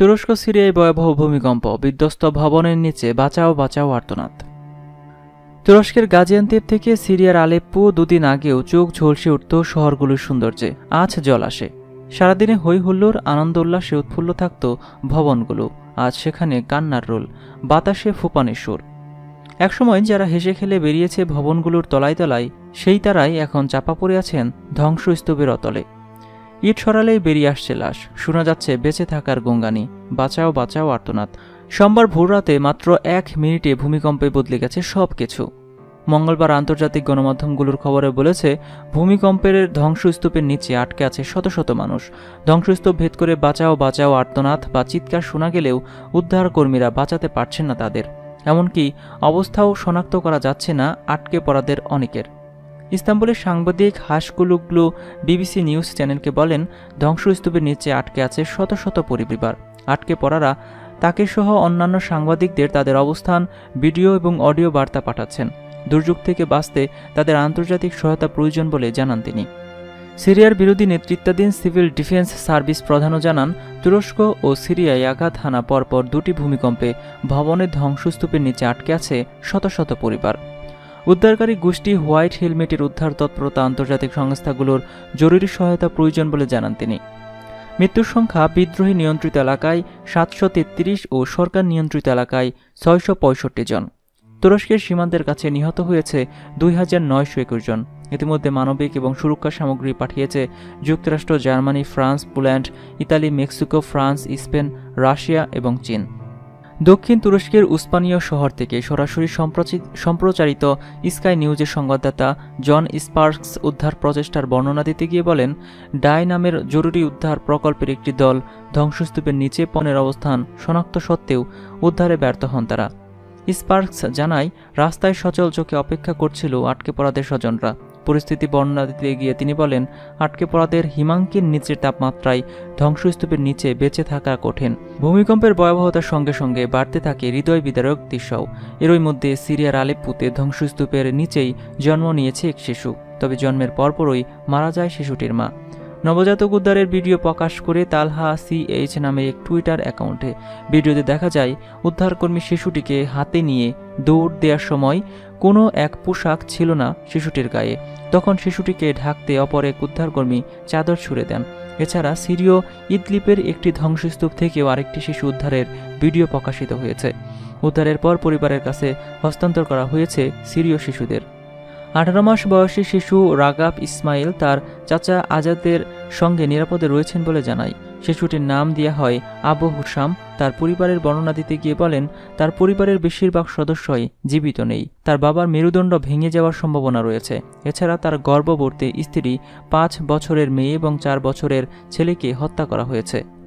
তুরস্ক, সিরিয়ায় ভয়াবহ ভূমিকম্প, বিধ্বস্ত ভবনের নিচে বাঁচাও বাঁচাও আর্তনাদ। তুরস্কের গাজিয়ান্তেপ থেকে সিরিয়ার আলেপ্পো দুদিন আগেও চোখ ঝলসে উঠত শহরগুলোর সৌন্দর্যে। আজ জল আসে। সারাদিনে হই হুল্লোর আনন্দ, উল্লাসে উৎফুল্ল থাকত ভবনগুলো। আজ সেখানে কান্নার রোল, বাতাসে ফুপানের সুর। একসময় যারা হেসে খেলে বেরিয়েছে ভবনগুলোর তলায় তলায়, সেই তারাই এখন চাপা পড়ে আছেন ধ্বংসস্তূপের অতলে। ইট সরালেই বেরিয়ে আসছে লাশ। শোনা যাচ্ছে বেঁচে থাকার গঙ্গানি। বাঁচাও বাঁচাও, আর্তনাদ। সোমবার ভোররাতে মাত্র এক মিনিটে ভূমিকম্পে বদলে গেছে সব কিছু মঙ্গলবার আন্তর্জাতিক গণমাধ্যমগুলোর খবরে বলেছে, ভূমিকম্পের ধ্বংসস্তূপের নিচে আটকে আছে শত শত মানুষ। ধ্বংসস্তূপ ভেদ করে বাঁচাও বাঁচাও, আর্তনাদ বা চিৎকার শোনা গেলেও উদ্ধার কর্মীরা বাঁচাতে পারছেন না তাদের। এমনকি অবস্থাও শনাক্ত করা যাচ্ছে না আটকে পড়াদের অনেকের। ইস্তাম্বুলের সাংবাদিক হাসকুলুগলু বিবিসি নিউজ চ্যানেলকে বলেন, ধ্বংসস্তূপের নিচে আটকে আছে শত শত পরিবার। আটকে পড়ারা তাকে সহ অন্যান্য সাংবাদিকদের তাদের অবস্থান, ভিডিও এবং অডিও বার্তা পাঠাচ্ছেন। দুর্যোগ থেকে বাঁচতে তাদের আন্তর্জাতিক সহায়তা প্রয়োজন বলে জানান তিনি। সিরিয়ার বিরোধী নেতৃত্বাধীন সিভিল ডিফেন্স সার্ভিস প্রধানও জানান, তুরস্ক ও সিরিয়ায় আঘাত হানা পরপর দুটি ভূমিকম্পে ভবনের ধ্বংসস্তূপের নিচে আটকে আছে শত শত পরিবার। উদ্ধারকারী গোষ্ঠী হোয়াইট হেলমেটের উদ্ধার তৎপরতা আন্তর্জাতিক সংস্থাগুলোর জরুরি সহায়তা প্রয়োজন বলে জানান তিনি। মৃত্যুর সংখ্যা বিদ্রোহী নিয়ন্ত্রিত এলাকায় সাতশো তেত্রিশ ও সরকার নিয়ন্ত্রিত এলাকায় ছয়শো পঁয়ষট্টি জন। তুরস্কের সীমান্তের কাছে নিহত হয়েছে দুই হাজার নয়শো একুশ জন। ইতিমধ্যে মানবিক এবং সুরক্ষা সামগ্রী পাঠিয়েছে যুক্তরাষ্ট্র, Germany, France, Poland, Italy, Mexico, France, Spain, Russia এবং চীন। দক্ষিণ তুরস্কের উসপানীয় শহর থেকে সরাসরি সম্প্রচারিত স্কাই নিউজের সংবাদদাতা জন স্পার্কস উদ্ধার প্রচেষ্টার বর্ণনা দিতে গিয়ে বলেন, ডাই নামের জরুরি উদ্ধার প্রকল্পের একটি দল ধ্বংসস্তূপের নিচে পণের অবস্থান শনাক্ত সত্ত্বেও উদ্ধারে ব্যর্থ হন তারা। স্পার্কস জানায়, রাস্তায় সচল চোখে অপেক্ষা করছিল আটকে পড়াদের স্বজনরা পরিস্থিতি বর্ণনা দিতে গিয়ে তিনি বলেন, আটকে পড়াদের হিমাঙ্কের নিচের তাপমাত্রায় ধ্বংসস্তূপের নিচে বেঁচে থাকা কঠিন। ভূমিকম্পের ভয়াবহতার সঙ্গে সঙ্গে বাড়তে থাকে হৃদয় বিদারক দৃশ্যও। এরই মধ্যে সিরিয়ার আলেপুতে ধ্বংসস্তূপের নিচেই জন্ম নিয়েছে এক শিশু, তবে জন্মের পরপরই মারা যায় শিশুটির মা। নবজাতক উদ্ধারের ভিডিও প্রকাশ করে তালহা সিএইচ নামে এক টুইটার অ্যাকাউন্টে। ভিডিওতে দেখা যায়, উদ্ধারকর্মী শিশুটিকে হাতে নিয়ে দৌড় দেওয়ার সময় কোনো এক পোশাক ছিল না শিশুটির গায়ে। তখন শিশুটিকে ঢাকতে অপর এক উদ্ধারকর্মী চাদর ছুড়ে দেন। এছাড়া সিরিয় ইদলিপের একটি ধ্বংসস্তূপ থেকেও আরেকটি শিশু উদ্ধারের ভিডিও প্রকাশিত হয়েছে। উদ্ধারের পর পরিবারের কাছে হস্তান্তর করা হয়েছে সিরীয় শিশুদের। আঠারো মাস বয়সী শিশু রাগাব ইসমাইল তার চাচা আজাদের সঙ্গে নিরাপদে রয়েছেন বলে জানায়। শিশুটির নাম দেওয়া হয় আবু হুসাম। তার পরিবারের বর্ণনা দিতে গিয়ে বলেন, তার পরিবারের বেশিরভাগ সদস্যই জীবিত নেই। তার বাবার মেরুদণ্ড ভেঙে যাওয়ার সম্ভাবনা রয়েছে। এছাড়া তার গর্ভবর্তী স্ত্রী পাঁচ বছরের মেয়ে এবং চার বছরের ছেলেকে হত্যা করা হয়েছে।